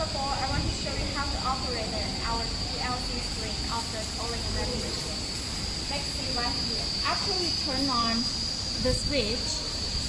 of all, I want to show you how to operate our PLC screen of the writing machine. Let's see right here. After we turn on the switch,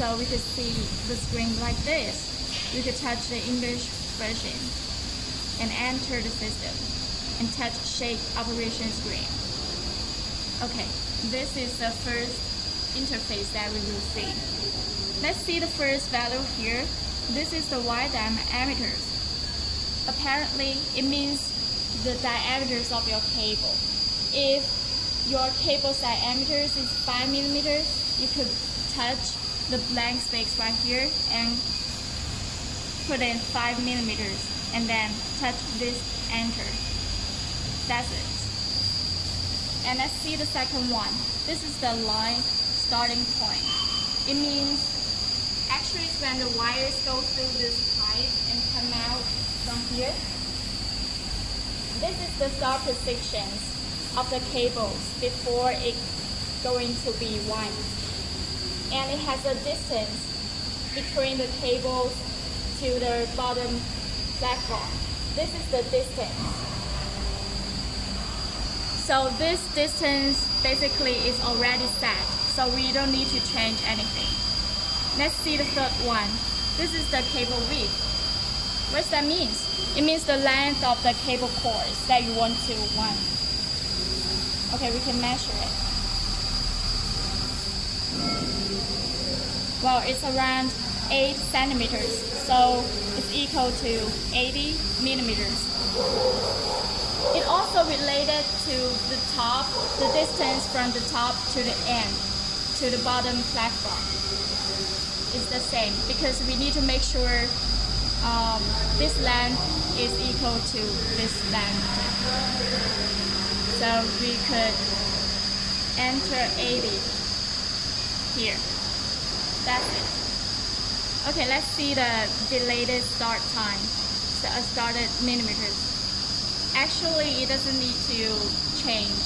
so we could see the screen like this, we could touch the English version and enter the system and touch shape operation screen. Okay, this is the first interface that we will see. Let's see the first value here. This is the Y diameters. Apparently, it means the diameters of your cable. If your cable's diameters is 5 millimeters, you could touch the blank space right here and put in 5 millimeters and then touch this enter. That's it. And let's see the second one. This is the line starting point. It means actually it's when the wires go through this pipe and come out from here. This is the start positions of the cables before it going to be wired. And it has a distance between the cables to the bottom platform. This is the distance. So this distance basically is already set, so we don't need to change anything. Let's see the third one. This is the cable width. What that means? It means the length of the cable cords that you want to run. Okay, we can measure it. Well, it's around 8 centimeters, so it's equal to 80 millimeters. It also related to the top, the distance from the top to the end, to the bottom platform. It's the same because we need to make sure um, this length is equal to this length. So we could enter 80 here. That's it. Okay, let's see the delayed start time. So I started millimeters. Actually, it doesn't need to change.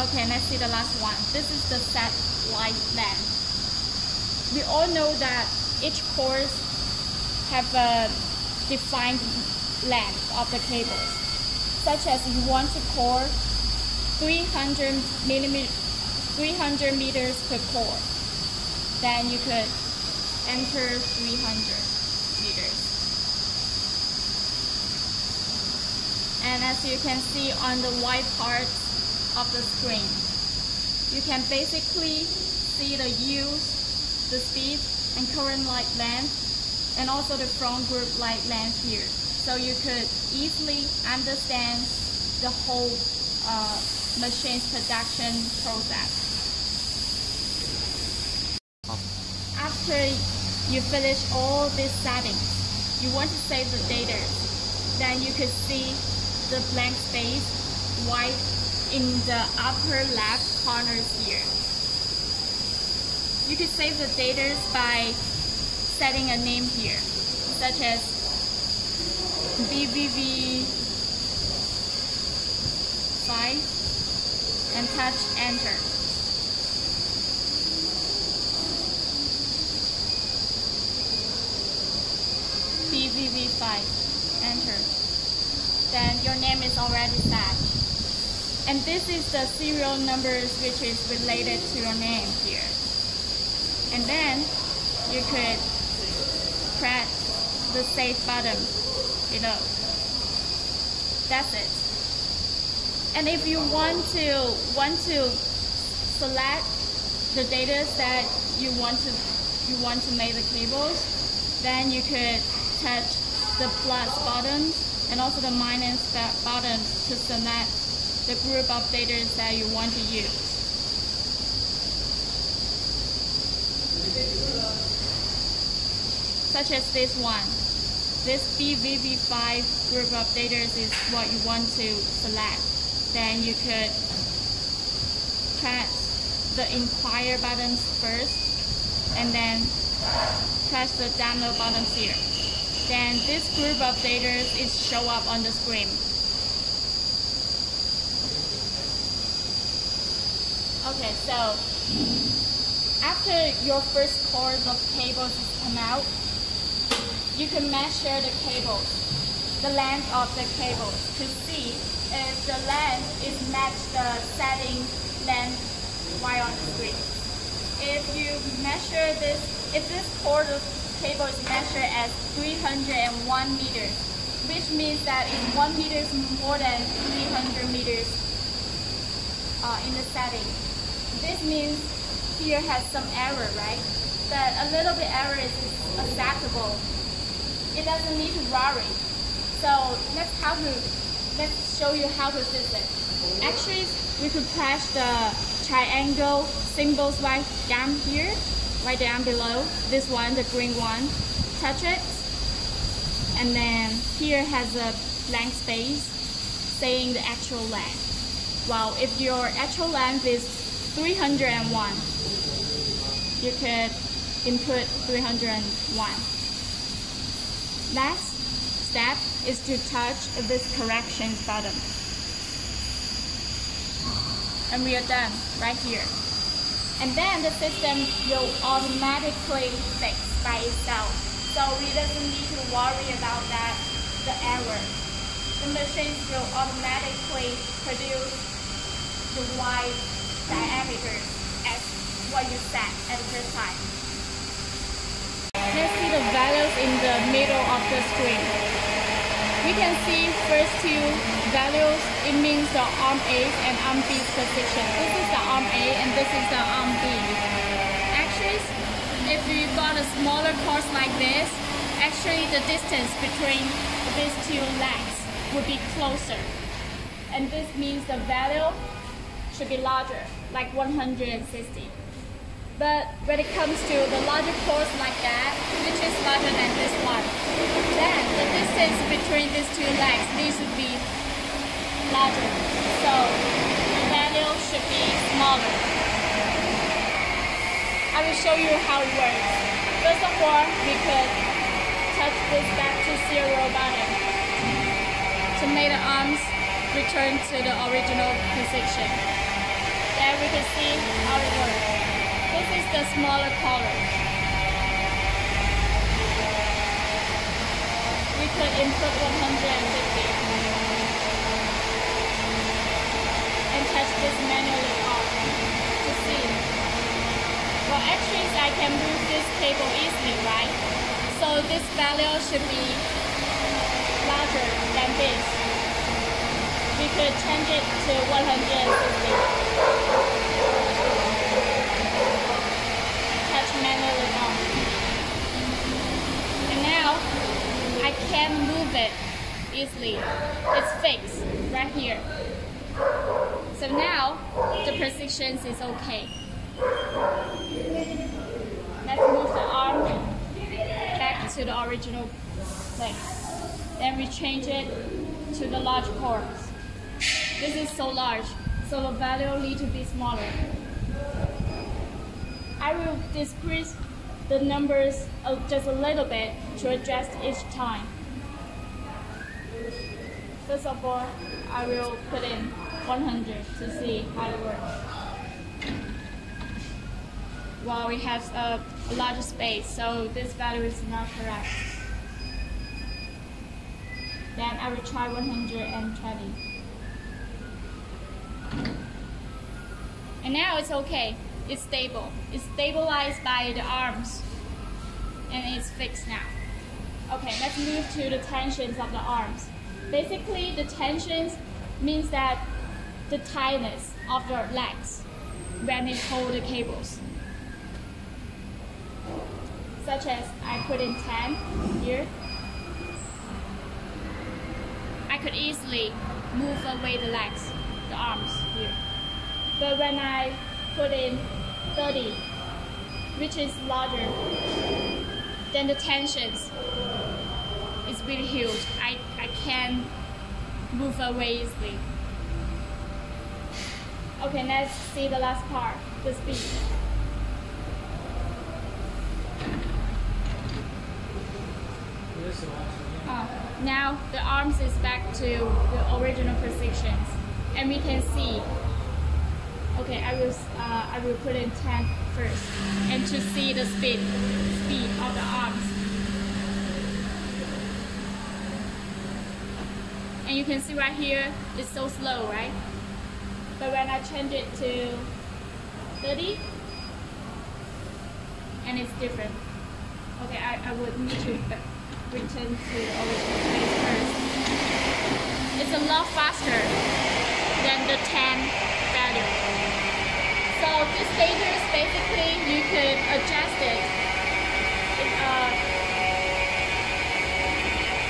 Okay, let's see the last one. This is the set light length. We all know that each course have a defined length of the cables, such as you want to core 300 millimeter, 300 meters per core, then you could enter 300 meters. and as you can see on the white part of the screen you can basically see the use the speed and current light length and also the front group light length here. So you could easily understand the whole uh, machine's production process. After you finish all these settings you want to save the data. Then you could see the blank space white in the upper left corners here. You can save the data by setting a name here, such as BVV 5 and touch enter. BVV5, enter then your name is already set. And this is the serial numbers which is related to your name here. And then you could press the save button below. That's it. And if you want to want to select the data that you want to you want to make the cables, then you could touch the plus button and also the minus button to select the group of data that you want to use. Such as this one. This BVV5 group of data is what you want to select. Then you could press the inquire buttons first and then press the download buttons here then this group of data is show up on the screen. Okay, so after your first course of cables has come out, you can measure the cables, the length of the cables to see if the length is match the setting length while on the screen. If you measure this, if this cord of cable is measured as 301 meters, which means that it's 1 meters more than 300 meters uh, in the setting. This means here has some error, right? But a little bit error is acceptable. It doesn't need to worry. So let's how to let's show you how to fix it. Actually, we could press the triangle symbols right down here, right down below. This one, the green one. Touch it, and then here has a blank space saying the actual length. Well, if your actual length is 301, you could input 301. Last step is to touch this correction button. And we are done right here. And then the system will automatically fix by itself. So we doesn't need to worry about that, the error. The machines will automatically produce the wide diameter as what you set at the first time. Let's see the values in the middle of the screen. We can see first two values, it means the arm A and arm B position. This is the arm A and this is the arm B. Actually, if you got a smaller course like this, actually the distance between these two legs would be closer. And this means the value should be larger, like 160. But when it comes to the larger course like that, which is larger than this one, then the distance between these two legs needs to be larger. So the value should be smaller. I will show you how it works. First of all, we could touch this back to zero button to make the arms return to the original position. Then we can see how it works. This is the smaller color. We could input 150 and touch this manually on to see. Well, actually, I can move this cable easily, right? So this value should be larger than this. We could change it to 150. manually on. And I can move it easily. It's fixed right here. So now the precision is okay. Let's move the arm back to the original place. Then we change it to the large chords. This is so large, so the value need to be smaller. I will decrease the numbers just a little bit to adjust each time. First of all, I will put in 100 to see how it works. Well, we have a, larger space, so this value is not correct. Then I will try 120. And now it's okay it's stable. It's stabilized by the arms and it's fixed now. Okay, let's move to the tensions of the arms. Basically, the tensions means that the tightness of your legs when they hold the cables. Such as I put in 10 here. I could easily move away the legs, the arms here. But when I put in 30, which is larger than the tensions. Really huge. I, I can move away easily. Okay, let's see the last part, the speed. Uh, now the arms is back to the original positions and we can see Okay, I will uh, I will put in 10 first, and to see the speed speed of the arms. And you can see right here, it's so slow, right? But when I change it to 30, and it's different. Okay, I, I would need to return to the original place first. It's a lot faster than the 10 value. So this status, basically, you could adjust it. it uh,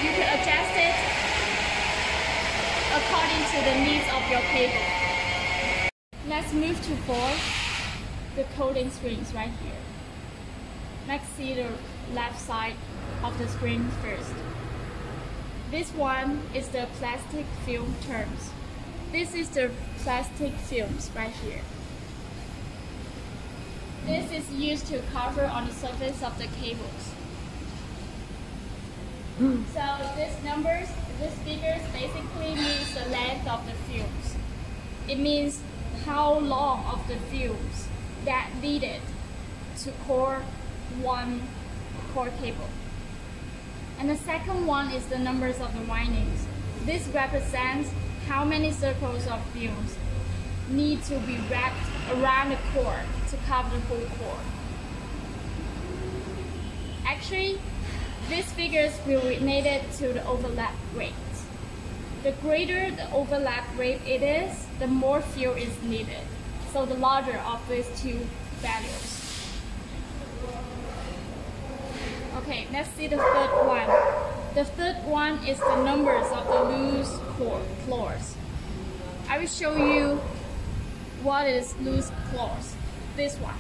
you could adjust it according to the needs of your cable. Let's move to four, the coding screens right here. Let's see the left side of the screen first. This one is the plastic film terms. This is the plastic films right here. This is used to cover on the surface of the cables. so these numbers, these figures basically means the length of the films. It means how long of the films that needed to core one core cable. And the second one is the numbers of the windings. This represents how many circles of films need to be wrapped around the core to cover the whole core. Actually, these figures will be related to the overlap rate. The greater the overlap rate it is, the more fuel is needed. So the larger of these two values. Okay, let's see the third one. The third one is the numbers of the loose floors. I will show you what is loose floors. This one.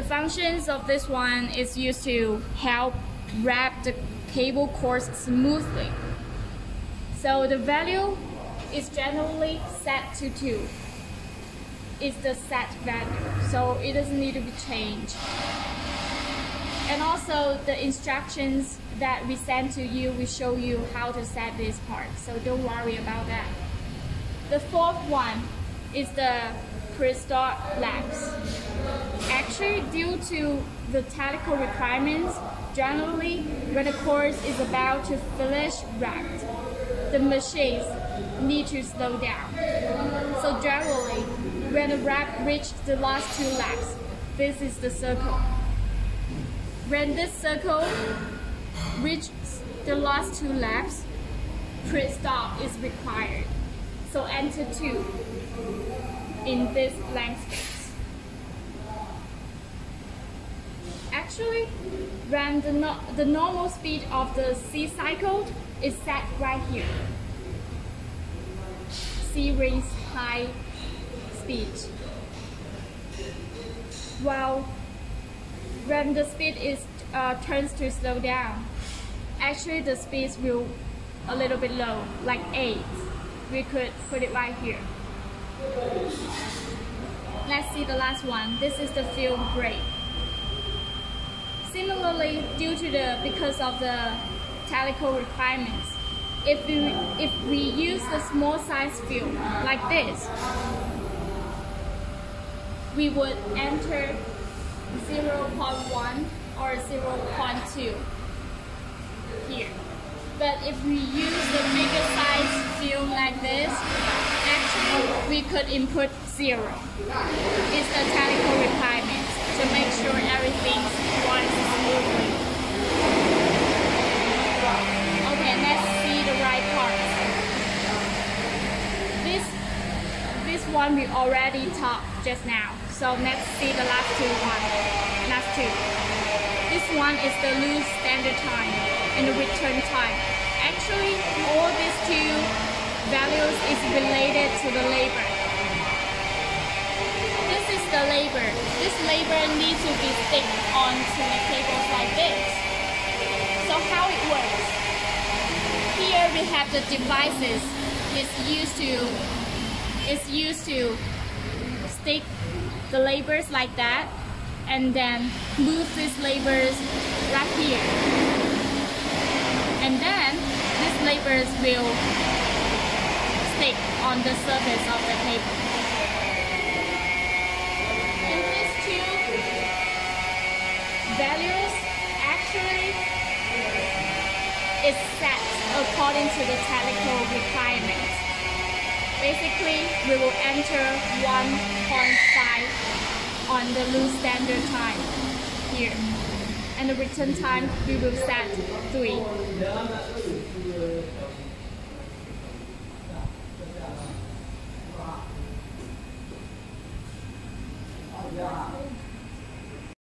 The functions of this one is used to help wrap the cable cores smoothly. So the value is generally set to 2. It's the set value, so it doesn't need to be changed. And also the instructions that we send to you will show you how to set this part, so don't worry about that. The fourth one is the pre-start lapse. Actually, due to the technical requirements, generally when the course is about to finish wrapped, the machines need to slow down. So generally, when the wrap reaches the last two laps, this is the circle. When this circle reaches the last two laps, pre-stop is required. So enter 2 in this blank space. Actually, when the, no the normal speed of the C cycle is set right here. C rings high speed. While when the speed is uh, turns to slow down, actually the speed will a little bit low, like 8. We could put it right here. Let's see the last one. This is the film brake. Similarly, due to the because of the technical requirements, if we if we use the small size film like this, we would enter 0.1 or 0.2 here. But if we use the bigger size film like this, actually we could input zero. It's the technical requirement to make sure everything runs smoothly. Okay, let's see the right part. This, this one we already talked just now. So let's see the last two one. Last two. This one is the loose standard time and return time. Actually, all these two values is related to the label. This is the label. This label needs to be stick onto the cables like this. So how it works? Here we have the devices. It's used to it's used to stick the labels like that and then move these labels right here. And then these labels will stick on the surface of the cable. And these two values actually is set according to the technical requirements. Basically, we will enter 1.5 on the loose standard time here. And the return time, we will set 3. Yeah.